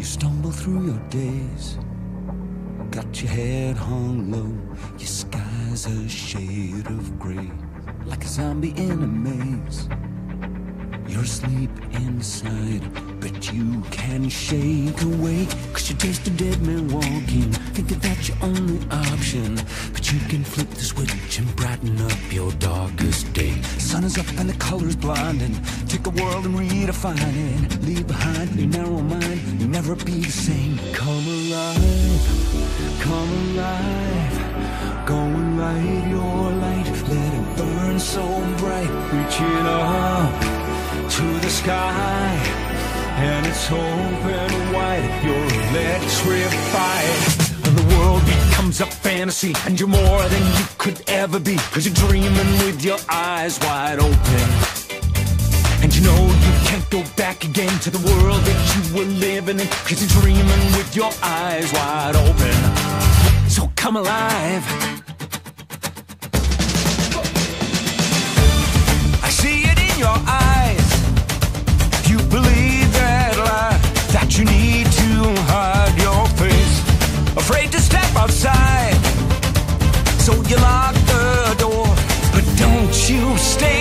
You stumble through your days, got your head hung low, your sky's a shade of gray, like a zombie in a maze. You're asleep inside, but you can shake awake. Cause you taste a dead man walking, Sun is up and the colors blinding. Take the world and redefine it. Leave behind your narrow mind, you'll never be the same. Come alive, come alive. Go and light your light, let it burn so bright. Reaching up to the sky and it's open wide you're electrified world becomes a fantasy and you're more than you could ever be cause you're dreaming with your eyes wide open. And you know you can't go back again to the world that you were living in cause you're dreaming with your eyes wide open. So come alive outside. So you lock the door but don't you stay